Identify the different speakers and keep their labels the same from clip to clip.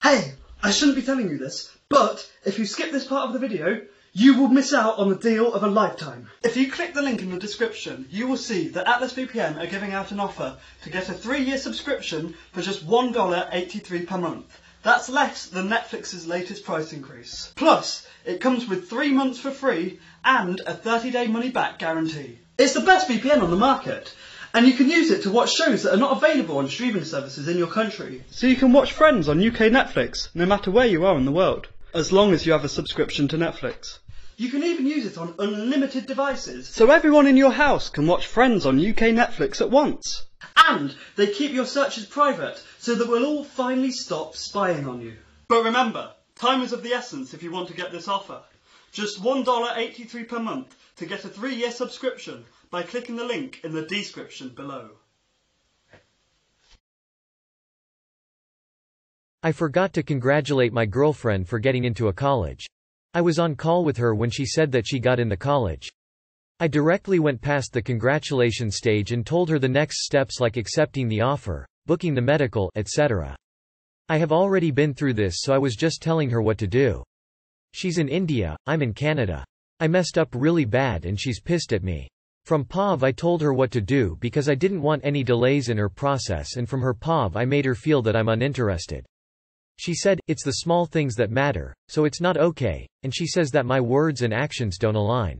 Speaker 1: Hey, I shouldn't be telling you this, but if you skip this part of the video, you will miss out on the deal of a lifetime. If you click the link in the description, you will see that Atlas VPN are giving out an offer to get a three-year subscription for just $1.83 per month. That's less than Netflix's latest price increase. Plus, it comes with three months for free and a 30-day money-back guarantee. It's the best VPN on the market. And you can use it to watch shows that are not available on streaming services in your country. So you can watch Friends on UK Netflix, no matter where you are in the world, as long as you have a subscription to Netflix. You can even use it on unlimited devices, so everyone in your house can watch Friends on UK Netflix at once. And they keep your searches private, so that we'll all finally stop spying on you. But remember, time is of the essence if you want to get this offer. Just $1.83 per month to get a three-year subscription by clicking the link in the description below.
Speaker 2: I forgot to congratulate my girlfriend for getting into a college. I was on call with her when she said that she got in the college. I directly went past the congratulations stage and told her the next steps like accepting the offer, booking the medical, etc. I have already been through this so I was just telling her what to do. She's in India, I'm in Canada. I messed up really bad and she's pissed at me. From PAV I told her what to do because I didn't want any delays in her process and from her PAV I made her feel that I'm uninterested. She said, it's the small things that matter, so it's not okay, and she says that my words and actions don't align.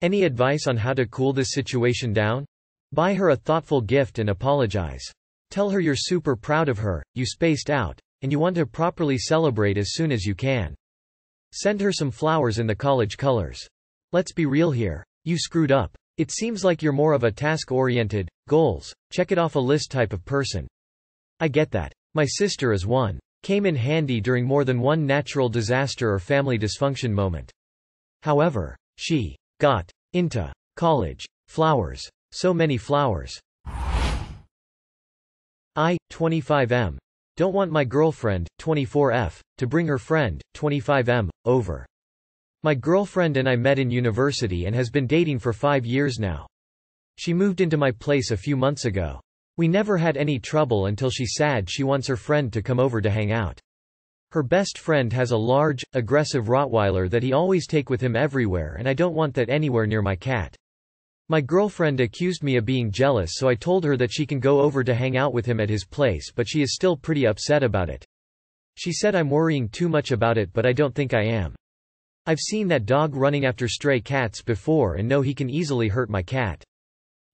Speaker 2: Any advice on how to cool this situation down? Buy her a thoughtful gift and apologize. Tell her you're super proud of her, you spaced out, and you want to properly celebrate as soon as you can. Send her some flowers in the college colors. Let's be real here. You screwed up. It seems like you're more of a task-oriented, goals, check it off a list type of person. I get that. My sister is one. Came in handy during more than one natural disaster or family dysfunction moment. However, she got into college. Flowers. So many flowers. I, 25M. Don't want my girlfriend, 24F, to bring her friend, 25M, over. My girlfriend and I met in university and has been dating for five years now. She moved into my place a few months ago. We never had any trouble until she said she wants her friend to come over to hang out. Her best friend has a large, aggressive Rottweiler that he always take with him everywhere and I don't want that anywhere near my cat. My girlfriend accused me of being jealous so I told her that she can go over to hang out with him at his place but she is still pretty upset about it. She said I'm worrying too much about it but I don't think I am. I've seen that dog running after stray cats before and know he can easily hurt my cat.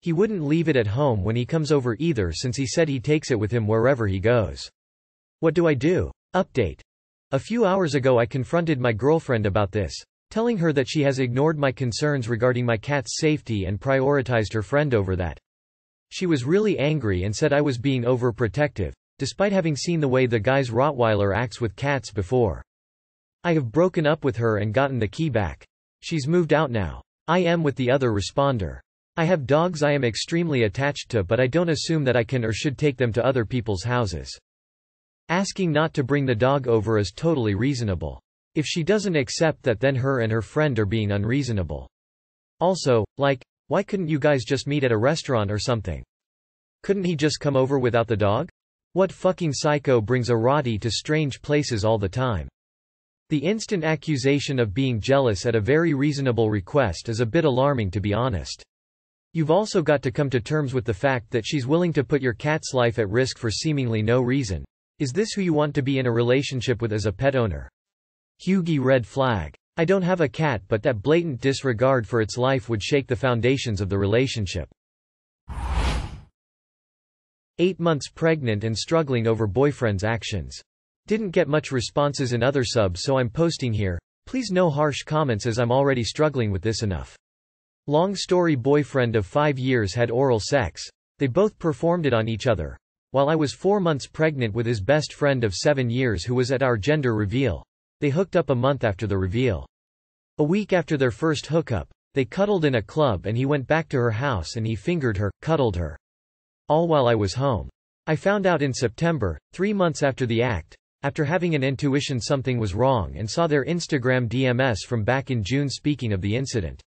Speaker 2: He wouldn't leave it at home when he comes over either since he said he takes it with him wherever he goes. What do I do? Update. A few hours ago I confronted my girlfriend about this, telling her that she has ignored my concerns regarding my cat's safety and prioritized her friend over that. She was really angry and said I was being overprotective, despite having seen the way the guy's Rottweiler acts with cats before. I have broken up with her and gotten the key back. She's moved out now. I am with the other responder. I have dogs I am extremely attached to but I don't assume that I can or should take them to other people's houses. Asking not to bring the dog over is totally reasonable. If she doesn't accept that then her and her friend are being unreasonable. Also, like, why couldn't you guys just meet at a restaurant or something? Couldn't he just come over without the dog? What fucking psycho brings a Rottie to strange places all the time? The instant accusation of being jealous at a very reasonable request is a bit alarming to be honest. You've also got to come to terms with the fact that she's willing to put your cat's life at risk for seemingly no reason. Is this who you want to be in a relationship with as a pet owner? Hugie red flag. I don't have a cat but that blatant disregard for its life would shake the foundations of the relationship. 8 months pregnant and struggling over boyfriend's actions. Didn't get much responses in other subs so I'm posting here. Please no harsh comments as I'm already struggling with this enough. Long story boyfriend of 5 years had oral sex. They both performed it on each other. While I was 4 months pregnant with his best friend of 7 years who was at our gender reveal. They hooked up a month after the reveal. A week after their first hookup, they cuddled in a club and he went back to her house and he fingered her, cuddled her. All while I was home. I found out in September, three months after the act, after having an intuition something was wrong and saw their Instagram DMS from back in June speaking of the incident.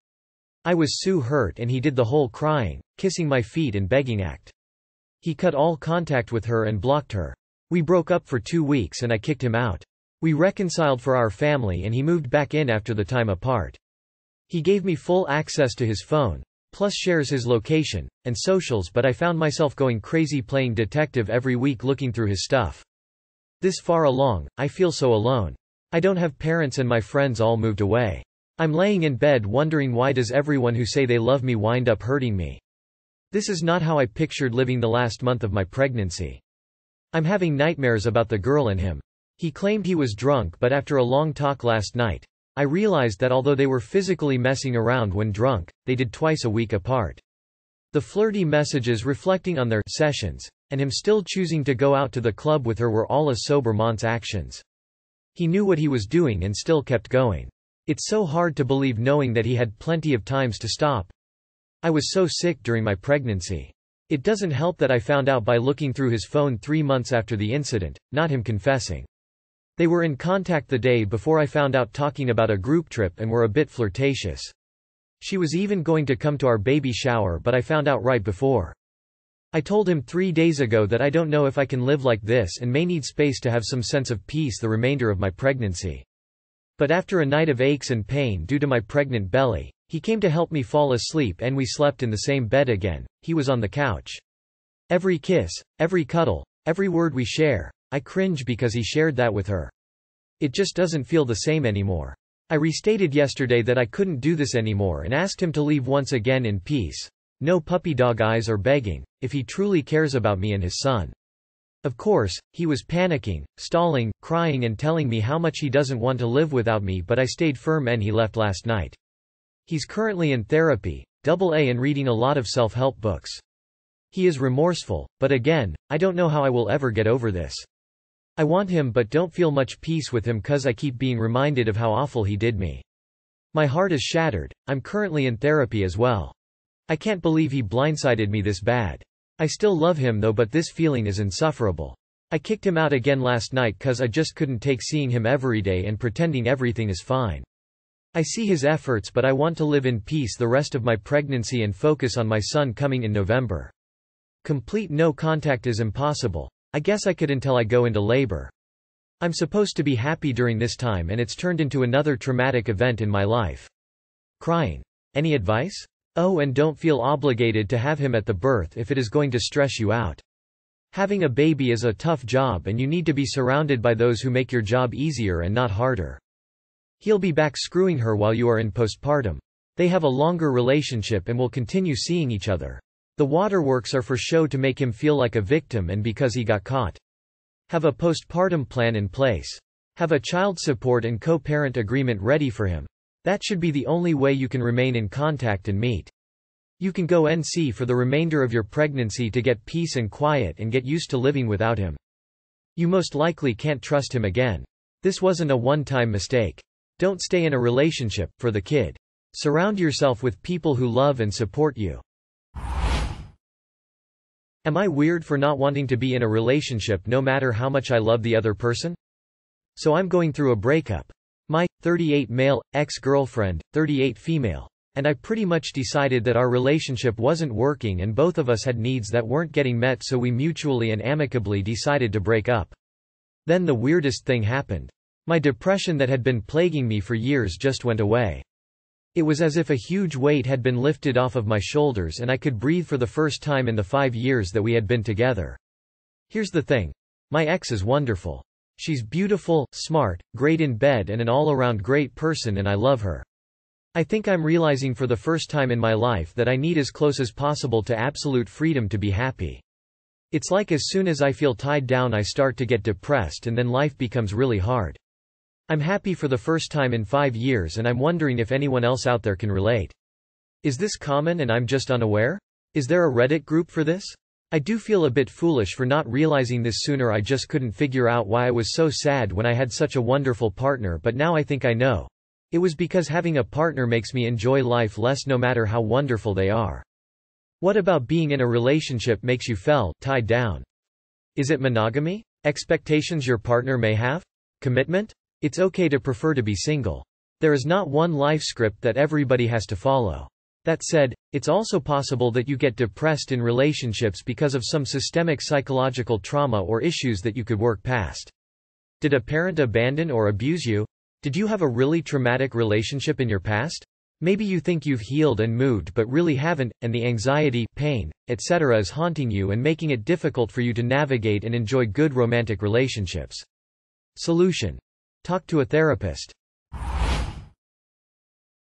Speaker 2: I was so hurt and he did the whole crying, kissing my feet and begging act. He cut all contact with her and blocked her. We broke up for two weeks and I kicked him out. We reconciled for our family and he moved back in after the time apart. He gave me full access to his phone, plus shares his location, and socials but I found myself going crazy playing detective every week looking through his stuff. This far along, I feel so alone. I don't have parents and my friends all moved away. I'm laying in bed wondering why does everyone who say they love me wind up hurting me. This is not how I pictured living the last month of my pregnancy. I'm having nightmares about the girl and him. He claimed he was drunk but after a long talk last night, I realized that although they were physically messing around when drunk, they did twice a week apart. The flirty messages reflecting on their sessions, and him still choosing to go out to the club with her were all a sober month's actions. He knew what he was doing and still kept going. It's so hard to believe knowing that he had plenty of times to stop. I was so sick during my pregnancy. It doesn't help that I found out by looking through his phone three months after the incident, not him confessing. They were in contact the day before I found out talking about a group trip and were a bit flirtatious. She was even going to come to our baby shower but I found out right before. I told him three days ago that I don't know if I can live like this and may need space to have some sense of peace the remainder of my pregnancy. But after a night of aches and pain due to my pregnant belly, he came to help me fall asleep and we slept in the same bed again, he was on the couch. Every kiss, every cuddle, every word we share, I cringe because he shared that with her. It just doesn't feel the same anymore. I restated yesterday that I couldn't do this anymore and asked him to leave once again in peace. No puppy dog eyes or begging, if he truly cares about me and his son. Of course, he was panicking, stalling, crying and telling me how much he doesn't want to live without me but I stayed firm and he left last night. He's currently in therapy, double A and reading a lot of self-help books. He is remorseful, but again, I don't know how I will ever get over this. I want him but don't feel much peace with him cause I keep being reminded of how awful he did me. My heart is shattered, I'm currently in therapy as well. I can't believe he blindsided me this bad. I still love him though but this feeling is insufferable. I kicked him out again last night cause I just couldn't take seeing him every day and pretending everything is fine. I see his efforts but I want to live in peace the rest of my pregnancy and focus on my son coming in November. Complete no contact is impossible. I guess I could until I go into labor. I'm supposed to be happy during this time and it's turned into another traumatic event in my life. Crying. Any advice? Oh and don't feel obligated to have him at the birth if it is going to stress you out. Having a baby is a tough job and you need to be surrounded by those who make your job easier and not harder. He'll be back screwing her while you are in postpartum. They have a longer relationship and will continue seeing each other. The waterworks are for show to make him feel like a victim and because he got caught. Have a postpartum plan in place. Have a child support and co-parent agreement ready for him. That should be the only way you can remain in contact and meet. You can go NC for the remainder of your pregnancy to get peace and quiet and get used to living without him. You most likely can't trust him again. This wasn't a one-time mistake. Don't stay in a relationship, for the kid. Surround yourself with people who love and support you. Am I weird for not wanting to be in a relationship no matter how much I love the other person? So I'm going through a breakup. My, 38 male, ex-girlfriend, 38 female. And I pretty much decided that our relationship wasn't working and both of us had needs that weren't getting met so we mutually and amicably decided to break up. Then the weirdest thing happened. My depression that had been plaguing me for years just went away. It was as if a huge weight had been lifted off of my shoulders and I could breathe for the first time in the five years that we had been together. Here's the thing. My ex is wonderful. She's beautiful, smart, great in bed and an all-around great person and I love her. I think I'm realizing for the first time in my life that I need as close as possible to absolute freedom to be happy. It's like as soon as I feel tied down I start to get depressed and then life becomes really hard. I'm happy for the first time in five years and I'm wondering if anyone else out there can relate. Is this common and I'm just unaware? Is there a Reddit group for this? I do feel a bit foolish for not realizing this sooner I just couldn't figure out why I was so sad when I had such a wonderful partner but now I think I know. It was because having a partner makes me enjoy life less no matter how wonderful they are. What about being in a relationship makes you fell, tied down? Is it monogamy? Expectations your partner may have? Commitment? It's okay to prefer to be single. There is not one life script that everybody has to follow. That said, it's also possible that you get depressed in relationships because of some systemic psychological trauma or issues that you could work past. Did a parent abandon or abuse you? Did you have a really traumatic relationship in your past? Maybe you think you've healed and moved but really haven't, and the anxiety, pain, etc. is haunting you and making it difficult for you to navigate and enjoy good romantic relationships. Solution. Talk to a therapist.